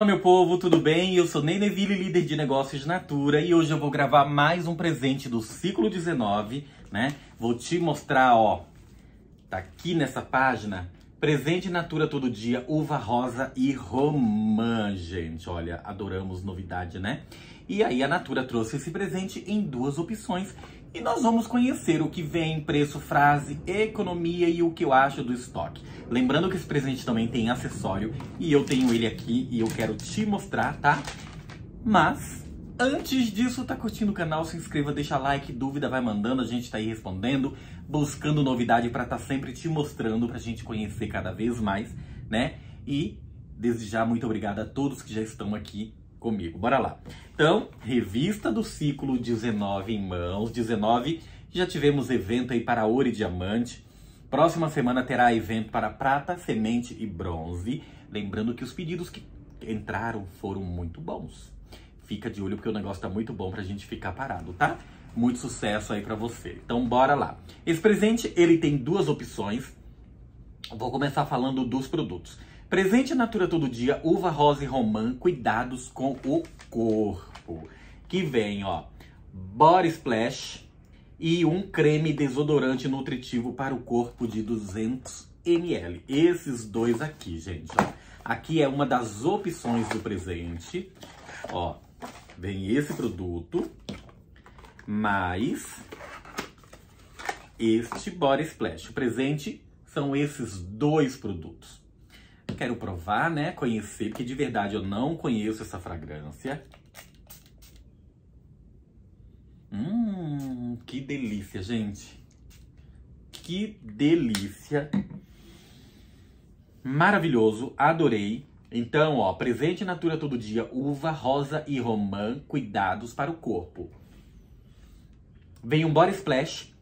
Olá meu povo, tudo bem? Eu sou Ney Neville, líder de negócios Natura e hoje eu vou gravar mais um presente do ciclo 19, né? Vou te mostrar, ó, tá aqui nessa página, presente Natura todo dia, uva rosa e romã, gente. Olha, adoramos novidade, né? E aí a Natura trouxe esse presente em duas opções e nós vamos conhecer o que vem, preço, frase, economia e o que eu acho do estoque. Lembrando que esse presente também tem acessório e eu tenho ele aqui e eu quero te mostrar, tá? Mas antes disso, tá curtindo o canal, se inscreva, deixa like, dúvida vai mandando, a gente tá aí respondendo, buscando novidade para estar tá sempre te mostrando pra gente conhecer cada vez mais, né? E desde já muito obrigado a todos que já estão aqui comigo. Bora lá. Então, revista do ciclo 19 em mãos. 19, já tivemos evento aí para ouro e diamante. Próxima semana terá evento para prata, semente e bronze. Lembrando que os pedidos que entraram foram muito bons. Fica de olho porque o negócio tá muito bom pra gente ficar parado, tá? Muito sucesso aí para você. Então bora lá. Esse presente, ele tem duas opções. Vou começar falando dos produtos. Presente Natura Todo Dia, uva rosa e romã, cuidados com o corpo. Que vem, ó, Body Splash e um creme desodorante nutritivo para o corpo de 200 ml. Esses dois aqui, gente, ó. Aqui é uma das opções do presente. Ó, vem esse produto, mais este Body Splash. O presente são esses dois produtos. Quero provar, né? Conhecer, porque de verdade eu não conheço essa fragrância. Hum, que delícia, gente. Que delícia. Maravilhoso, adorei. Então, ó, presente Natura todo dia, uva, rosa e romã, cuidados para o corpo. Vem um body splash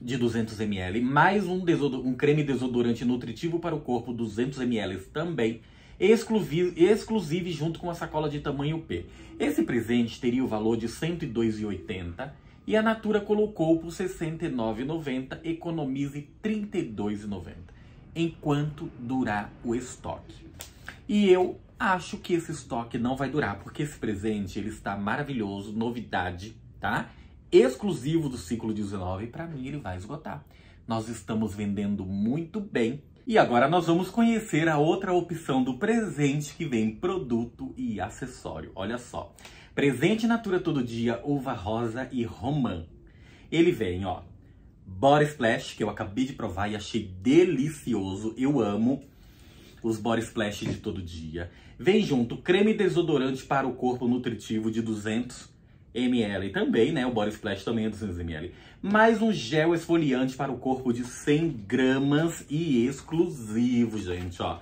de 200 ml, mais um, um, creme desodorante nutritivo para o corpo, 200 ml também, exclusivo, exclusivo junto com a sacola de tamanho P. Esse presente teria o valor de R$ 102,80 e a Natura colocou por R$ 69,90, economize R$ 32,90, enquanto durar o estoque. E eu acho que esse estoque não vai durar, porque esse presente ele está maravilhoso, novidade, tá? exclusivo do ciclo 19, para mim ele vai esgotar. Nós estamos vendendo muito bem. E agora nós vamos conhecer a outra opção do presente que vem produto e acessório. Olha só. Presente Natura Todo Dia, uva rosa e romã. Ele vem, ó, Body Splash, que eu acabei de provar e achei delicioso. Eu amo os Body Splash de todo dia. Vem junto creme desodorante para o corpo nutritivo de 200 ml também, né? O Body Splash também é 200 ml. Mais um gel esfoliante para o corpo de 100 gramas e exclusivo, gente, ó.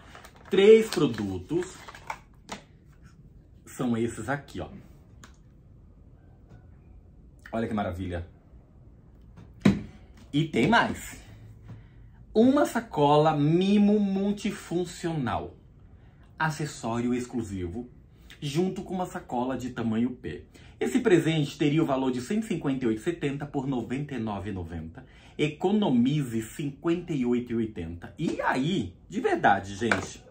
Três produtos são esses aqui, ó. Olha que maravilha. E tem mais. Uma sacola mimo multifuncional. Acessório exclusivo junto com uma sacola de tamanho P. Esse presente teria o valor de R$ 158,70 por R$ 99,90. Economize R$ 58,80. E aí, de verdade, gente,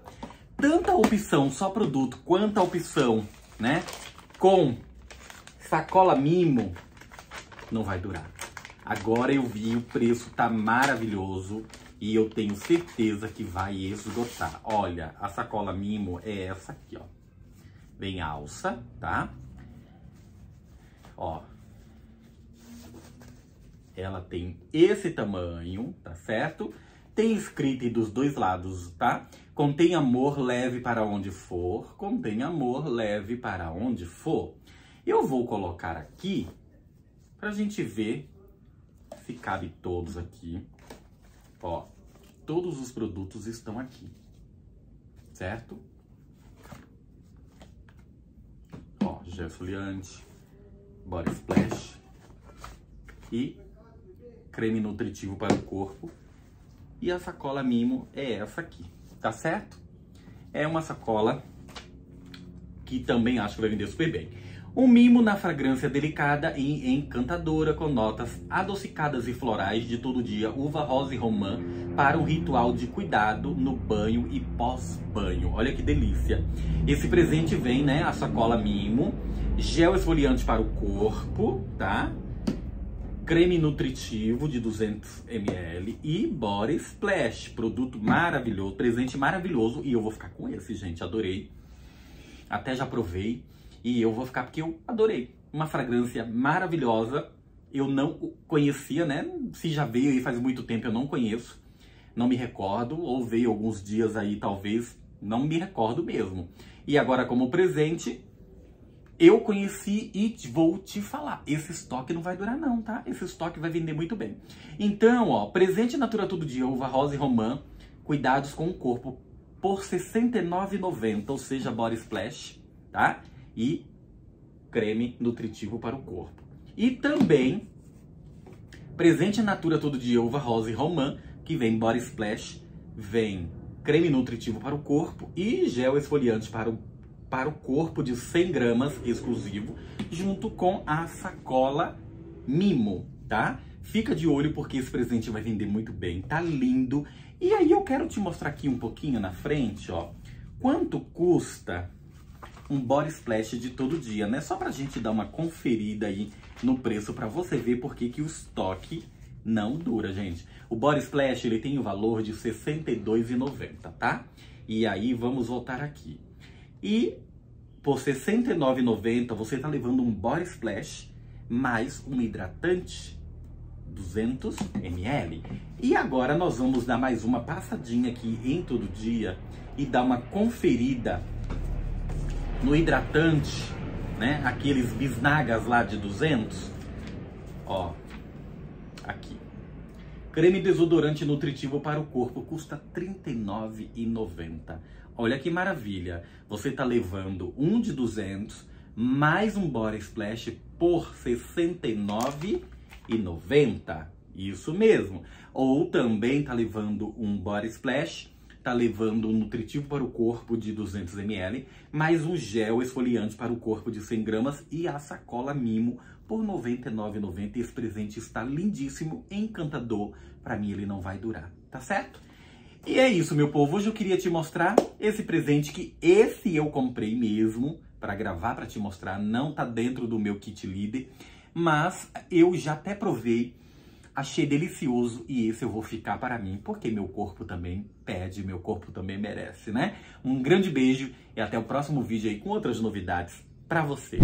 tanta opção só produto, quanto a opção, né, com sacola mimo, não vai durar. Agora eu vi, o preço tá maravilhoso e eu tenho certeza que vai esgotar. Olha, a sacola mimo é essa aqui, ó. Vem alça, tá? Ó. Ela tem esse tamanho, tá certo? Tem escrito dos dois lados, tá? Contém amor leve para onde for. Contém amor leve para onde for. Eu vou colocar aqui pra gente ver se cabe todos aqui. Ó, todos os produtos estão aqui, certo? gel esfoliante, body splash e creme nutritivo para o corpo. E a sacola Mimo é essa aqui, tá certo? É uma sacola que também acho que vai vender super bem. Um mimo na fragrância delicada e encantadora com notas adocicadas e florais de todo dia, uva rosa e romã para um ritual de cuidado no banho e pós-banho. Olha que delícia. Esse presente vem, né, a sacola mimo, gel esfoliante para o corpo, tá? Creme nutritivo de 200 ml e Body Splash, produto maravilhoso, presente maravilhoso e eu vou ficar com esse, gente, adorei. Até já provei. E eu vou ficar porque eu adorei. Uma fragrância maravilhosa. Eu não conhecia, né? Se já veio aí faz muito tempo, eu não conheço. Não me recordo. Ou veio alguns dias aí, talvez. Não me recordo mesmo. E agora, como presente, eu conheci e vou te falar. Esse estoque não vai durar não, tá? Esse estoque vai vender muito bem. Então, ó, presente Natura Todo Dia, uva rosa e romã, cuidados com o corpo por R$ 69,90, ou seja, body splash, tá? E creme nutritivo para o corpo. E também presente Natura Todo Dia Uva Rosa e Romã, que vem Body Splash, vem creme nutritivo para o corpo e gel esfoliante para o, para o corpo de 100 gramas exclusivo, junto com a sacola Mimo, tá? Fica de olho porque esse presente vai vender muito bem, tá lindo. E aí eu quero te mostrar aqui um pouquinho na frente, ó, quanto custa um body splash de todo dia, né? Só pra gente dar uma conferida aí no preço para você ver porque que o estoque não dura, gente. O body splash, ele tem o valor de R$ 62,90, tá? E aí, vamos voltar aqui. E por R$ 69,90, você tá levando um body splash mais um hidratante 200 ml. E agora nós vamos dar mais uma passadinha aqui em todo dia e dar uma conferida no hidratante, né? Aqueles bisnagas lá de 200. Ó, aqui. Creme desodorante nutritivo para o corpo custa R$ 39,90. Olha que maravilha. Você tá levando um de 200 mais um body splash por R$ 69,90. Isso mesmo. Ou também tá levando um body splash está levando um nutritivo para o corpo de 200 ml, mais um gel esfoliante para o corpo de 100 gramas e a sacola Mimo por R$ 99,90. Esse presente está lindíssimo, encantador. Para mim ele não vai durar, tá certo? E é isso, meu povo. Hoje eu queria te mostrar esse presente que esse eu comprei mesmo para gravar, para te mostrar. Não tá dentro do meu kit líder, mas eu já até provei achei delicioso e esse eu vou ficar para mim, porque meu corpo também pede, meu corpo também merece, né? Um grande beijo e até o próximo vídeo aí com outras novidades para você.